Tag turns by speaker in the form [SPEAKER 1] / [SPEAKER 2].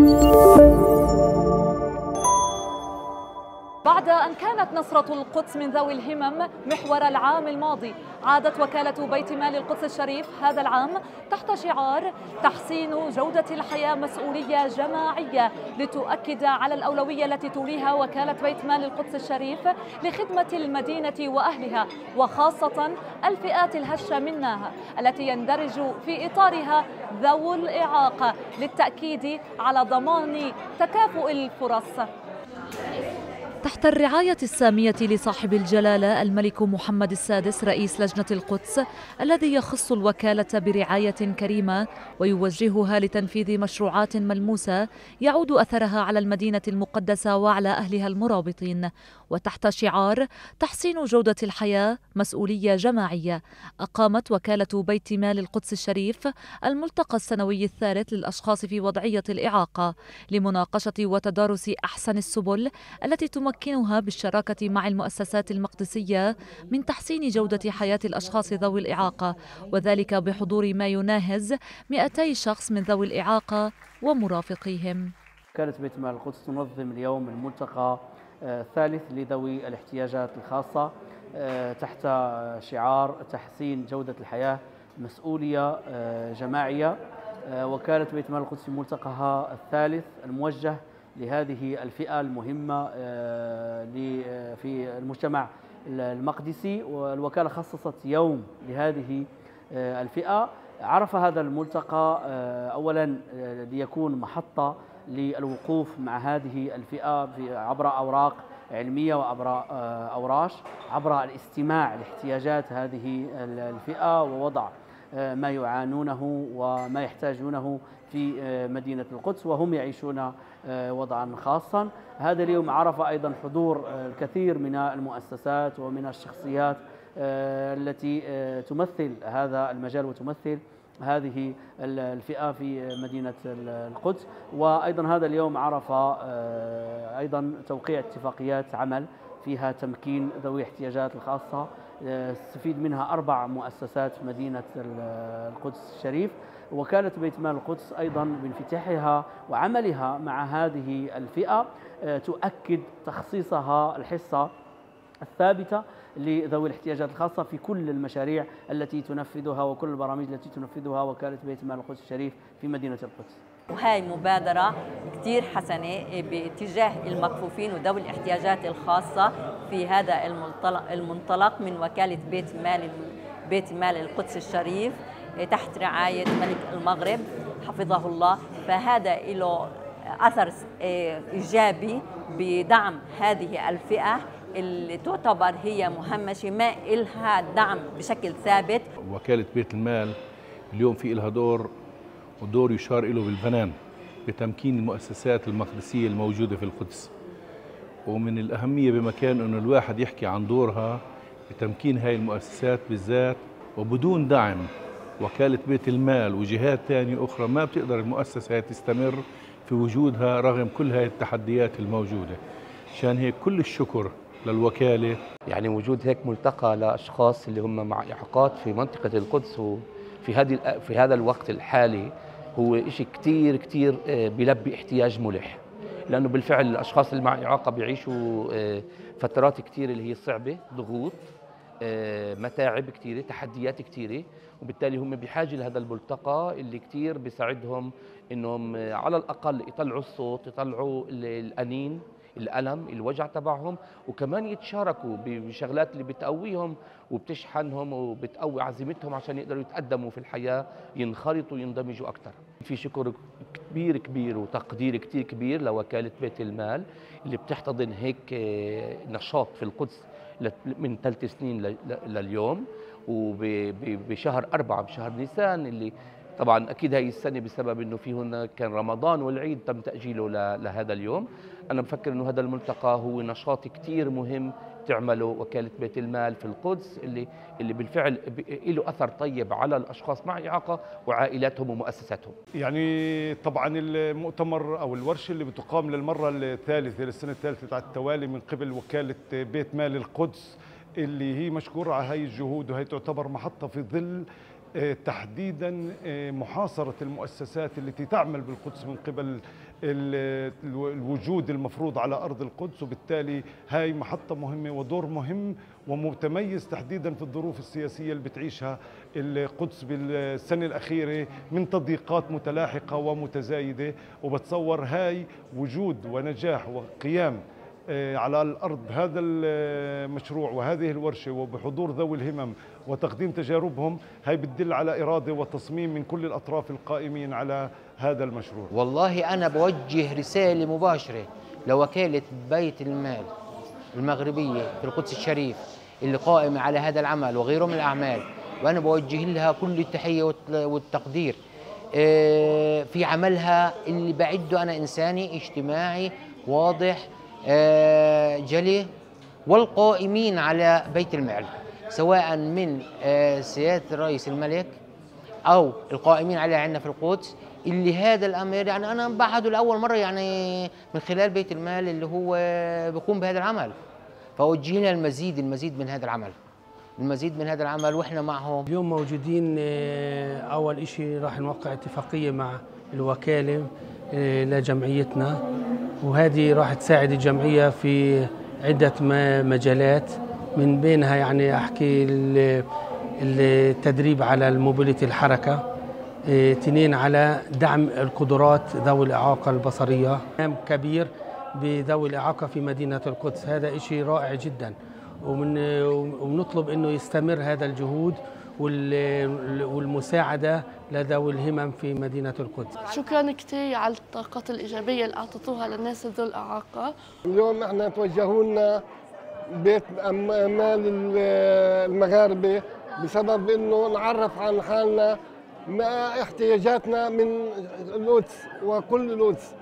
[SPEAKER 1] Música أن كانت نصرة القدس من ذوي الهمم محور العام الماضي. عادت وكالة بيت مال القدس الشريف هذا العام تحت شعار تحسين جودة الحياة مسؤولية جماعية لتؤكد على الأولوية التي توليها وكالة بيت مال القدس الشريف لخدمة المدينة وأهلها وخاصة الفئات الهشة منها التي يندرج في إطارها ذو الإعاقة للتأكيد على ضمان تكافؤ الفرص. تحت الرعاية السامية لصاحب الجلالة الملك محمد السادس رئيس لجنة القدس الذي يخص الوكالة برعاية كريمة ويوجهها لتنفيذ مشروعات ملموسة يعود أثرها على المدينة المقدسة وعلى أهلها المرابطين. وتحت شعار تحسين جودة الحياة مسؤولية جماعية أقامت وكالة بيت مال القدس الشريف الملتقى السنوي الثالث للأشخاص في وضعية الإعاقة لمناقشة وتدارس أحسن السبل التي تمكنها بالشراكة مع المؤسسات المقدسية من تحسين جودة حياة الأشخاص ذوي الإعاقة وذلك بحضور ما يناهز 200 شخص من ذوي الإعاقة ومرافقيهم.
[SPEAKER 2] كانت بيت مال القدس تنظم اليوم الملتقى الثالث لذوي الاحتياجات الخاصة تحت شعار تحسين جودة الحياة مسؤولية جماعية. وكالة بيت مال القدس في ملتقاها الثالث الموجه لهذه الفئة المهمة في المجتمع المقدسي. والوكالة خصصت يوم لهذه الفئة. عرف هذا الملتقى أولا ليكون محطة للوقوف مع هذه الفئة عبر أوراق علمية وعبر أوراش عبر الاستماع لاحتياجات هذه الفئة ووضع ما يعانونه وما يحتاجونه في مدينة القدس وهم يعيشون وضعا خاصا. هذا اليوم عرف أيضا حضور الكثير من المؤسسات ومن الشخصيات التي تمثل هذا المجال وتمثل هذه الفئة في مدينة القدس. وأيضا هذا اليوم عرف أيضا توقيع اتفاقيات عمل فيها تمكين ذوي الاحتياجات الخاصة. تستفيد منها أربع مؤسسات في مدينة القدس الشريف وكالة بيت مال القدس أيضا بانفتاحها وعملها مع هذه الفئة تؤكد تخصيصها الحصة الثابتة لذوي الاحتياجات الخاصة في كل المشاريع التي تنفذها وكل البرامج التي تنفذها وكالة بيت مال القدس الشريف في مدينة القدس.
[SPEAKER 3] وهي مبادرة كثير حسنة باتجاه المكفوفين وذوي الاحتياجات الخاصة في هذا المنطلق, من وكالة بيت مال بيت مال القدس الشريف تحت رعاية ملك المغرب حفظه الله. فهذا له أثر إيجابي بدعم هذه الفئة اللي تعتبر هي مهمشة ما إلها دعم بشكل ثابت.
[SPEAKER 4] وكالة بيت المال اليوم في إلها دور ودور يشار له بالبنان بتمكين المؤسسات المقدسية الموجودة في القدس. ومن الأهمية بمكان أنه الواحد يحكي عن دورها بتمكين هاي المؤسسات بالذات وبدون دعم وكالة بيت المال وجهات ثانية أخرى ما بتقدر المؤسسة تستمر في وجودها رغم كل هاي التحديات الموجودة. عشان هيك كل الشكر للوكالة.
[SPEAKER 5] يعني وجود هيك ملتقى لأشخاص اللي هم مع إعاقات في منطقة القدس وفي هذه في هذا الوقت الحالي هو شيء كثير كثير بيلبي احتياج ملح. لأنه بالفعل الأشخاص اللي مع إعاقة بيعيشوا فترات كثير اللي هي صعبة ضغوط متاعب كثيرة تحديات كثيرة وبالتالي هم بحاجة لهذا الملتقى اللي كثير بيساعدهم إنهم على الأقل يطلعوا الصوت يطلعوا الأنين. الألم الوجع تبعهم وكمان يتشاركوا بشغلات اللي بتقويهم وبتشحنهم وبتقوي عزيمتهم عشان يقدروا يتقدموا في الحياة ينخرطوا ويندمجوا أكثر في شكر كبير كبير وتقدير كثير كبير لوكالة بيت المال اللي بتحتضن هيك نشاط في القدس من ثلاث سنين لليوم وبشهر أربعة بشهر نيسان اللي طبعا أكيد هاي السنة بسبب أنه في هنا كان رمضان والعيد تم تأجيله لهذا اليوم. أنا بفكر أنه هذا الملتقى هو نشاط كتير مهم تعمله وكالة بيت المال في القدس اللي اللي بالفعل له أثر طيب على الأشخاص مع إعاقة وعائلاتهم ومؤسساتهم.
[SPEAKER 6] يعني طبعا المؤتمر أو الورشة اللي بتقام للمرة الثالثة للسنة الثالثة على التوالي من قبل وكالة بيت مال القدس اللي هي مشكورة على هاي الجهود وهي تعتبر محطة في ظل تحديدا آه، محاصرة المؤسسات التي تعمل بالقدس من قبل ال- الوجود المفروض على أرض القدس وبالتالي هاي محطة مهمة ودور مهم ومتميز تحديدا في الظروف السياسية اللي بتعيشها القدس بالسنة الأخيرة من تضييقات متلاحقة ومتزايدة وبتصور هاي وجود ونجاح وقيام آه، على الأرض هذا المشروع وهذه الورشة وبحضور ذوي الهمم وتقديم تجاربهم هاي بتدل على إرادة وتصميم من كل الأطراف القائمين على هذا المشروع.
[SPEAKER 7] والله أنا بوجه رسالة مباشرة لوكالة بيت المال المغربية في القدس الشريف اللي قائمة على هذا العمل وغيره من الأعمال وأنا بوجه لها كل التحية والت- والتقدير. آه، في عملها اللي بعده أنا إنساني اجتماعي واضح آه، جلي والقائمين على بيت المال سواء من آه، سيادة الرئيس الملك أو القائمين عليه عندنا في القدس اللي هذا الأمر يعني أنا بعهده لأول مرة يعني من خلال بيت المال اللي هو بيقوم بهذا العمل. فوجه لنا المزيد المزيد من هذا العمل المزيد من هذا العمل وإحنا معهم.
[SPEAKER 8] اليوم موجودين آه، أول إشي راح نوقع اتفاقية مع الوكالة آه، لجمعيتنا. وهذه راح تساعد الجمعية في عدة مجالات. من بينها يعني أحكي ال- التدريب على الموبيليتي الحركة. تنين على دعم القدرات ذوي الإعاقة البصرية. كبير بذوي الإعاقة في مدينة القدس. هذا إشي رائع جدا. ومن وبنطلب إنه يستمر هذا الجهود وال- والمساعدة لذوي الهمم في مدينة القدس.
[SPEAKER 9] شكرا كثير على الطاقات الإيجابية اللي أعطيتوها للناس ذو الإعاقة.
[SPEAKER 10] اليوم إحنا توجهوا لنا بيت أمال ال- المغاربة بسبب إنه نعرف عن حالنا ما احتياجاتنا من القدس وكل القدس.